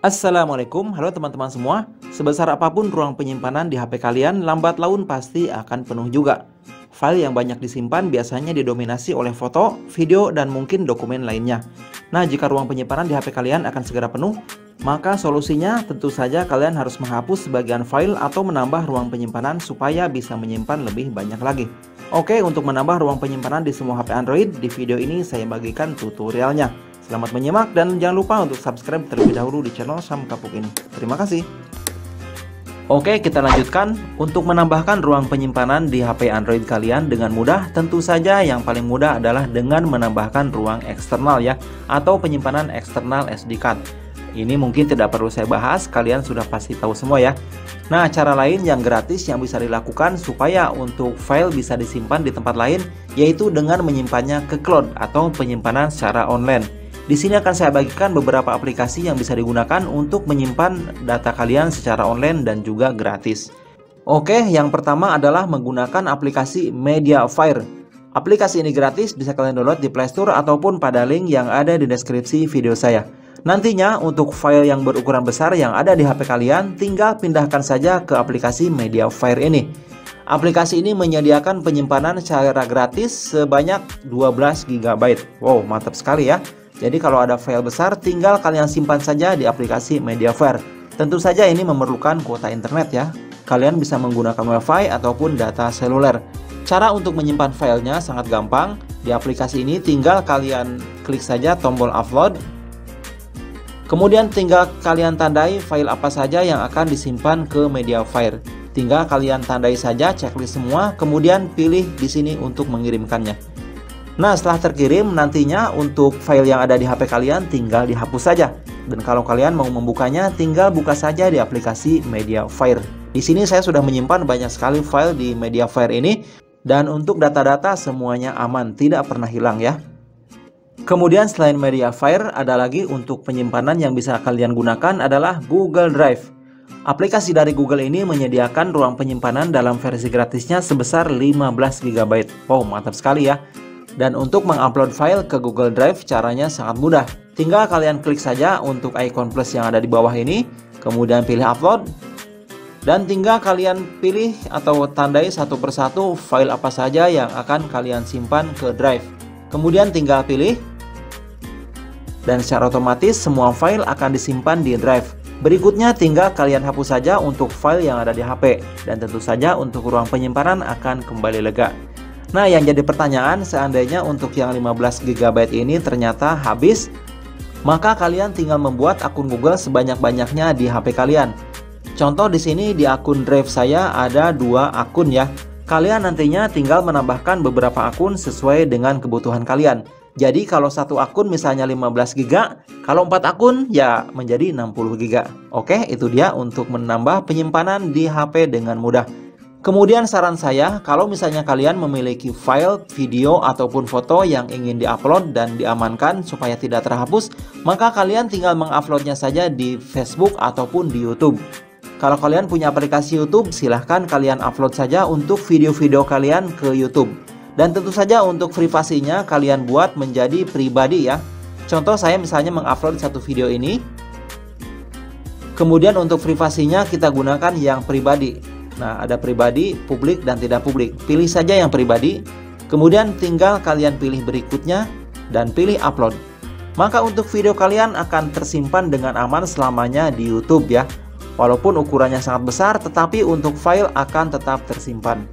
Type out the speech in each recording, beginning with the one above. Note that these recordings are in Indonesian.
Assalamualaikum, halo teman-teman semua. Sebesar apa pun ruang penyimpanan di HP kalian, lambat laun pasti akan penuh juga. File yang banyak disimpan biasanya didominasi oleh foto, video, dan mungkin dokumen lainnya. Nah, jika ruang penyimpanan di HP kalian akan segera penuh, maka solusinya tentu saja kalian harus menghapus sebagian file atau menambah ruang penyimpanan supaya bisa menyimpan lebih banyak lagi. Oke, untuk menambah ruang penyimpanan di semua HP Android, di video ini saya bagikan tutorialnya. Selamat menyimak dan jangan lupa untuk subscribe terlebih dahulu di channel Sam Kapuk ini. Terima kasih. Oke, kita lanjutkan. Untuk menambahkan ruang penyimpanan di HP Android kalian dengan mudah, tentu saja yang paling mudah adalah dengan menambahkan ruang eksternal ya, atau penyimpanan eksternal SD card. Ini mungkin tidak perlu saya bahas, kalian sudah pasti tahu semua ya. Nah, cara lain yang gratis yang bisa dilakukan supaya untuk file bisa disimpan di tempat lain, yaitu dengan menyimpannya ke cloud atau penyimpanan secara online. Di sini akan saya bagikan beberapa aplikasi yang bisa digunakan untuk menyimpan data kalian secara online dan juga gratis. Oke, yang pertama adalah menggunakan aplikasi Mediafire. Aplikasi ini gratis, bisa kalian download di Play Store ataupun pada link yang ada di deskripsi video saya. Nantinya untuk file yang berukuran besar yang ada di HP kalian, tinggal pindahkan saja ke aplikasi Mediafire ini. Aplikasi ini menyediakan penyimpanan secara gratis sebanyak 12 GB. Wow, mantap sekali ya. Jadi kalau ada file besar tinggal kalian simpan saja di aplikasi Mediafire. Tentu saja ini memerlukan kuota internet ya. Kalian bisa menggunakan WiFi ataupun data seluler. Cara untuk menyimpan filenya sangat gampang. Di aplikasi ini tinggal kalian klik saja tombol upload. Kemudian tinggal kalian tandai file apa saja yang akan disimpan ke Mediafire. Tinggal kalian tandai saja checklist semua, kemudian pilih di sini untuk mengirimkannya. Nah, setelah terkirim, nantinya untuk file yang ada di HP kalian tinggal dihapus saja. Dan kalau kalian mau membukanya, tinggal buka saja di aplikasi Mediafire. Di sini saya sudah menyimpan banyak sekali file di Mediafire ini, dan untuk data-data semuanya aman, tidak pernah hilang ya. Kemudian selain Mediafire, ada lagi untuk penyimpanan yang bisa kalian gunakan adalah Google Drive. Aplikasi dari Google ini menyediakan ruang penyimpanan dalam versi gratisnya sebesar 15 GB. Wow, mantap sekali ya. Dan untuk mengupload file ke Google Drive caranya sangat mudah. Tinggal kalian klik saja untuk icon plus yang ada di bawah ini, kemudian pilih upload, dan tinggal kalian pilih atau tandai satu persatu file apa saja yang akan kalian simpan ke drive. Kemudian tinggal pilih, dan secara otomatis semua file akan disimpan di drive. Berikutnya tinggal kalian hapus saja untuk file yang ada di HP, dan tentu saja untuk ruang penyimpanan akan kembali lega. Nah, yang jadi pertanyaan seandainya untuk yang 15 GB ini ternyata habis, maka kalian tinggal membuat akun Google sebanyak-banyaknya di HP kalian. Contoh di sini di akun Drive saya ada dua akun ya. Kalian nantinya tinggal menambahkan beberapa akun sesuai dengan kebutuhan kalian. Jadi kalau satu akun misalnya 15 GB, kalau empat akun ya menjadi 60 GB. Oke, itu dia untuk menambah penyimpanan di HP dengan mudah. Kemudian saran saya, kalau misalnya kalian memiliki file, video, ataupun foto yang ingin diupload dan diamankan supaya tidak terhapus, maka kalian tinggal menguploadnya saja di Facebook ataupun di YouTube. Kalau kalian punya aplikasi YouTube, silahkan kalian upload saja untuk video-video kalian ke YouTube. Dan tentu saja untuk privasinya kalian buat menjadi pribadi ya. Contoh saya misalnya mengupload satu video ini. Kemudian untuk privasinya kita gunakan yang pribadi. Nah, ada pribadi, publik, dan tidak publik. Pilih saja yang pribadi, kemudian tinggal kalian pilih berikutnya dan pilih upload. Maka untuk video kalian akan tersimpan dengan aman selamanya di YouTube ya. Walaupun ukurannya sangat besar, tetapi untuk file akan tetap tersimpan.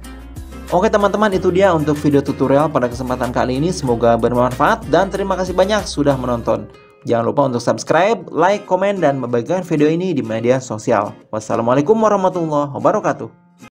Oke teman-teman, itu dia untuk video tutorial pada kesempatan kali ini. Semoga bermanfaat dan terima kasih banyak sudah menonton. Jangan lupa untuk subscribe, like, komen, dan membagikan video ini di media sosial. Wassalamualaikum warahmatullahi wabarakatuh.